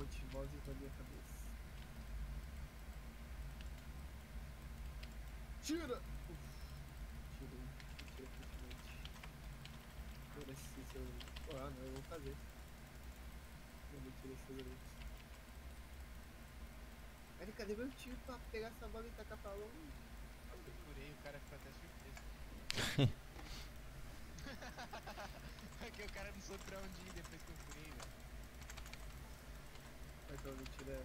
na minha cabeça. Tira! Uf, tirei, tirei efetivamente. Agora se eu... Ah, não, eu vou fazer. Eu não tirei seus eventos. Cara, cadê meu tio pra pegar essa bola e tacar pra longe? Eu curei, o cara ficou até surpreso. é que o cara não soube pra onde ir depois tabii ki de.